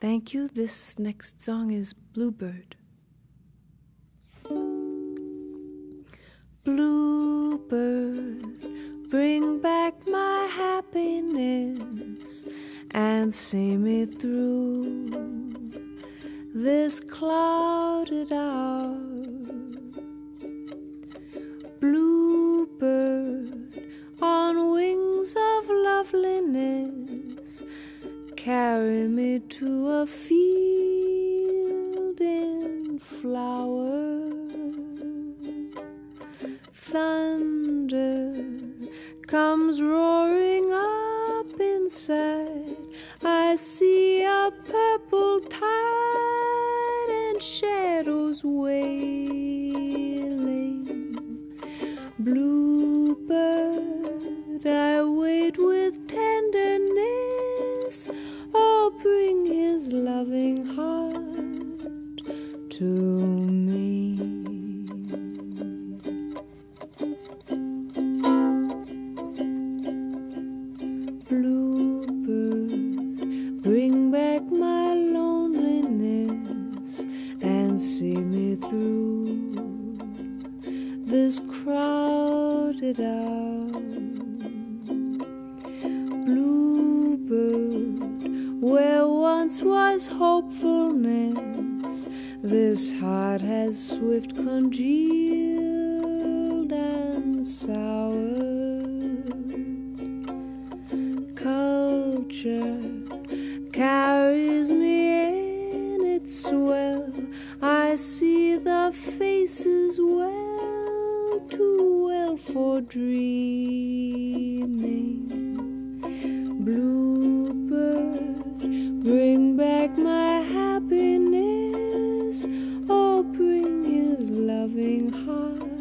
Thank you. This next song is Bluebird. Bluebird, bring back my happiness and see me through this clouded hour. Bluebird on wings of loveliness, carry me to a field in flower. Thunder comes roaring up inside. I see a purple tide and shadows wailing. Bluebird, I wait with tenderness. To me. Bluebird, bring back my loneliness and see me through this crowded hour. Bluebird, where once was hopefulness, this heart has swift congealed and soured. Culture carries me in its swell. I see the faces well, too well for dreaming. Bluebird, bring High. heart.